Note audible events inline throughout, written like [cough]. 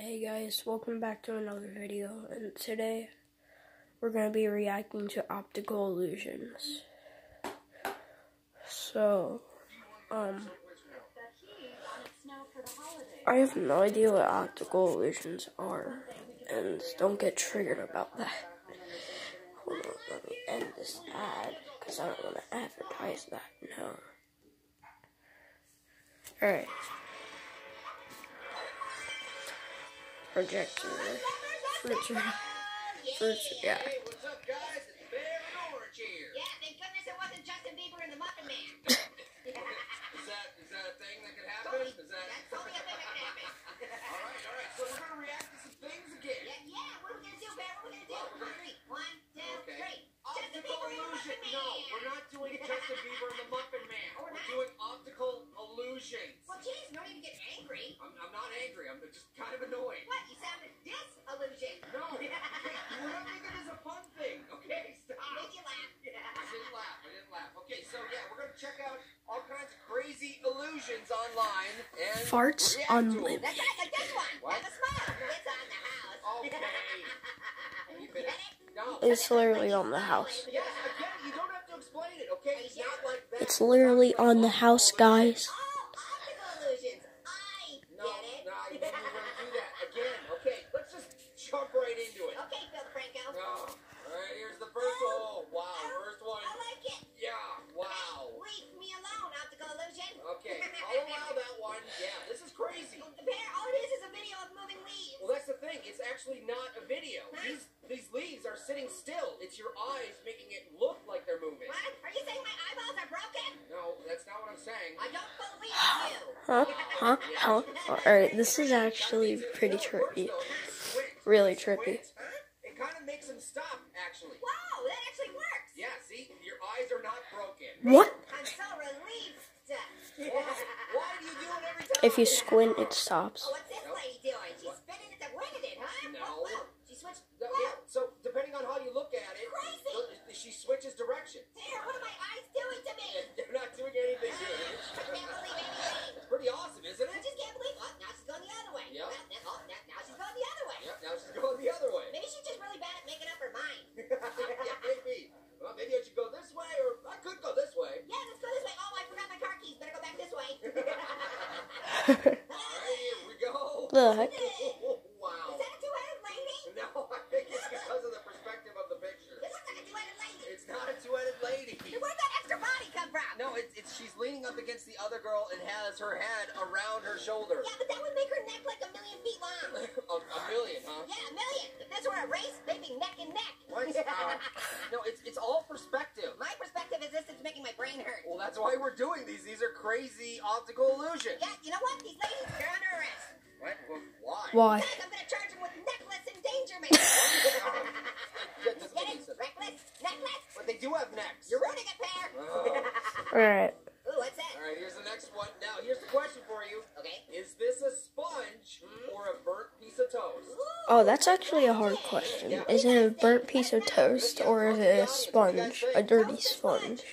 Hey guys, welcome back to another video, and today we're going to be reacting to optical illusions. So, um, I have no idea what optical illusions are, and don't get triggered about that. Hold on, let me end this ad, because I don't want to advertise that now. Alright. Projector. Projector. Projector. Yeah. Hey, what's up, guys? It's Pear and Orange here. Yeah, thank goodness it wasn't Justin Bieber and the Muffin Man. Is that is that a thing that could happen? Totally, Is that? that's totally a thing that can happen. all right, all right. So we're gonna react to some things again. Yeah, yeah, what are we gonna do, Pear? What are we gonna do? Well, we're gonna- Three. One, two, Okay. three. Justin Optical Bieber and the illusion. Muffin No, Man. we're not doing Justin Bieber and the Muffin Man. Oh, we're We're not? doing optical illusions. Well, geez, don't even get angry. I'm, I'm not angry. I'm just kind of annoyed. What? You sounded disillusion. No, hey, we're not making this a fun thing. Okay, stop. Made you laugh. I didn't laugh. I didn't laugh. Okay, so yeah, we're gonna check out all kinds of crazy illusions online and Farts react to 'em. unlimited. That's right, like this one. What? Have a smile. It's on the house. Okay. You Get finished? it? No. It's literally on the house. Yes, I get it. You don't have to explain it, okay? It's not like that. It's literally on the house, guys. Oh, optical illusions. I No, get it. no, I knew you were gonna do that again. Okay, let's just jump right into it. Okay, Phil Franco. Oh, all right, here's the first one. Oh, wow, first one. I like it. Yeah, wow. Leave me alone, optical illusion. Okay, I'll allow that one. Yeah, this is crazy. The all it is is a video of moving leaves. Well, that's the thing. It's actually not a video. These these leaves are sitting still. It's your eyes making it look like they're moving. What? Are you saying my eyeballs are broken? No, that's not what I'm saying. I don't believe you. Huh? Huh? Huh? Alright, this is actually pretty trippy. Really trippy. It kind of makes them stop, actually. Wow, that actually works. Yeah, see? Your eyes are not broken. What? I'm so She switched. No, Whoa. yeah, so, depending on how you look at it, Crazy. she switches direction. There, what are my eyes doing to me? They're not doing anything I good. can't believe anything. It's pretty awesome, isn't I it? just can't believe. Oh, now she's going the other way. Yep. Well, now, oh, now, now she's going the other way. Yep, now she's going the other way. Maybe she's just really bad at making up her mind. yeah, maybe. Well, maybe I should go this way, or I could go this way. Yeah, let's go this way. Oh, I forgot my car keys. Better go back this way. All right, here we go. The heck? wow. Is that a two-headed lady? No, I think it's because of the perspective of the picture. It looks like a two-headed lady. It's not a two-headed lady. Where'd that extra body come from? No, it's, it's she's leaning up against the other girl and has her head around her shoulder. Yeah, but that would make her neck like a million feet long. [laughs] a, a million, huh? Yeah, a million. If this were a race, they'd be neck and neck. What? [laughs] Uh, no, it's it's all perspective. My perspective is this. It's making my brain hurt. Well, that's why we're doing these. These are crazy optical illusions. Yeah, you know what? These ladies, they're under arrest. What? Why? Why? Because I'm gonna charge them with necklace endangerment. That doesn't Get it? Reckless? Necklace? But they do have necks. You're ruining it, Pear. Oh. [laughs] Alright. Ooh, what's that? All right, here's the next one. Now, here's the question for you: Okay. Is this a sponge mm-hmm. or a burnt piece of toast? Oh, that's actually a hard question. Is it a burnt piece of toast or is it a sponge? A dirty toast and sponge?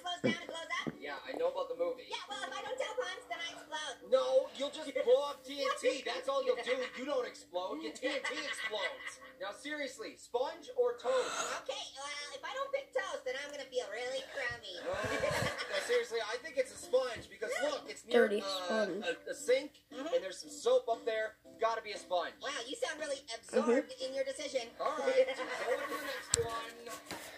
Slows down, it blows up? Yeah, I know about the movie. Yeah, well, if I don't tell puns, then I explode. No, you'll just blow up TNT. That's all you'll do. You don't explode. Your TNT explodes. Now, seriously, sponge or toast? Okay, well, if I don't pick toast, then I'm gonna feel really crummy. Oh. No, seriously, I think it's a sponge because look, it's near Dirty uh, sponge. a, a sink and there's some soap up there. Gotta be a sponge. Wow, you sound really absorbed in your decision. All right, go on to the next one.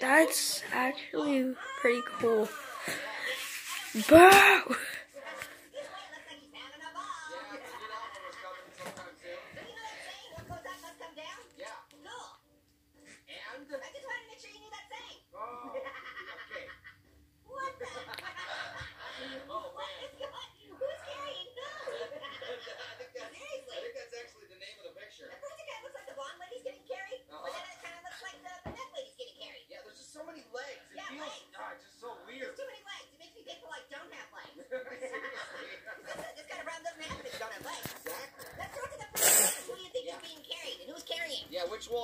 That's actually pretty cool. Bro!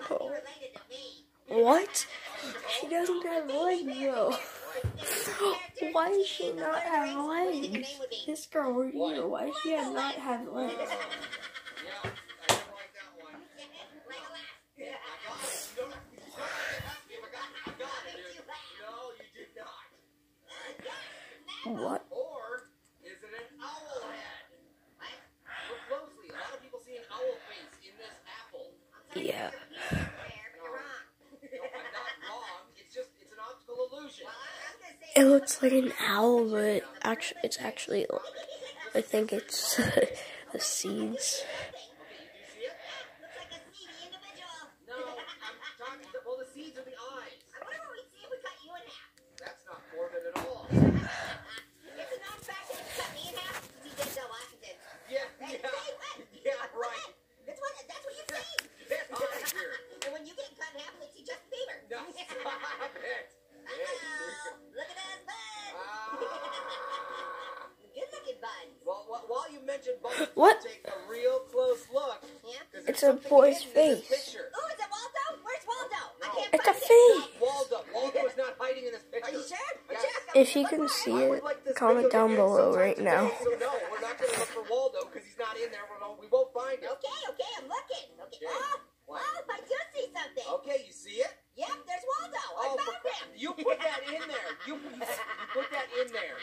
people. What? She doesn't have legs [gasps] though. Why does she not have legs? This girl, were you? Why does she have not have legs? What? Or is it an owl head? Look closely. A lot of people see an owl face in this apple. Yeah. It looks like an owl, but actually, it's actually, I think it's [laughs] the seeds. real close look. Yeah. It's a boy's face. Picture. Oh, is it Waldo? Where's Waldo? No. I can't it's a face. It. Waldo. Waldo is not hiding in this picture. Are you sure? Yes. If you can see it, like comment down below right today, now. So no, we're not going to look for Waldo because he's not in there. We won't find him. Okay, okay, I'm looking. Okay. Yeah. Oh, oh, I do see something. Okay, you see it? Yep, there's Waldo. Oh, I found him. [laughs] You put that in there. You, you put that in there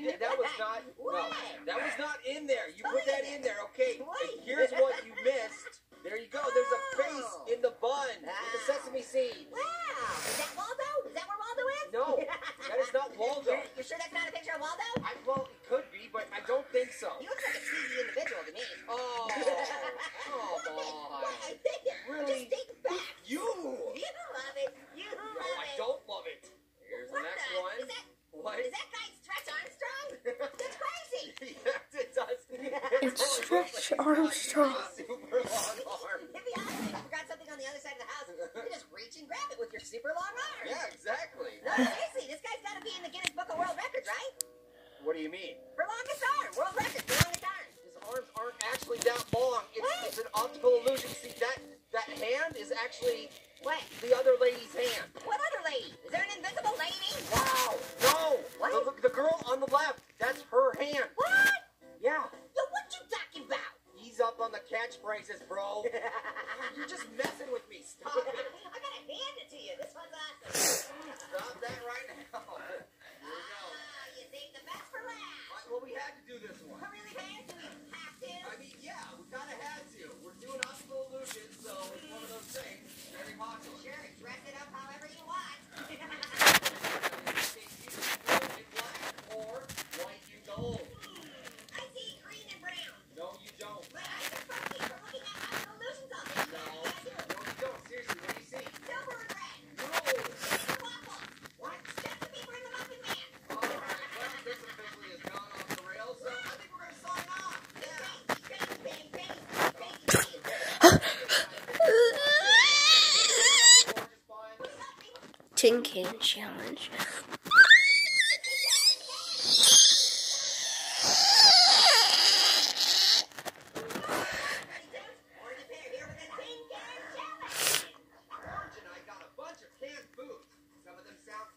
did, that was not [laughs] no, that was not in there. You put that in there, okay? Here's what you missed. There you go. There's a oh. face in the bun with the sesame seed. Wow, is that Waldo? Is that where Waldo is? No, [laughs] that is not Waldo. You sure that's not a picture of Waldo? I, well, it could be, but I don't think so. Like a reach and grab it with your super long arm. Yeah, exactly. No, seriously, this guy's got to be in the Guinness Book of World Records, right? What do you mean? For longest arm, world record.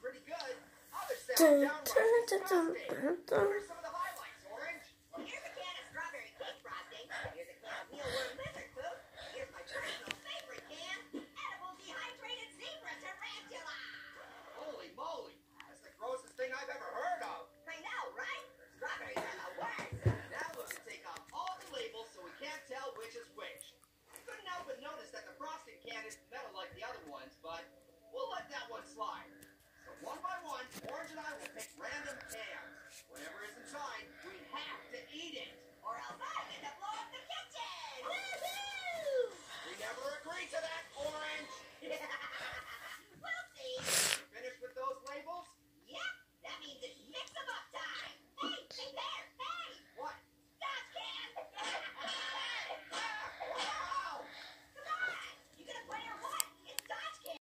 Pretty good. Others Dun, dun, dun,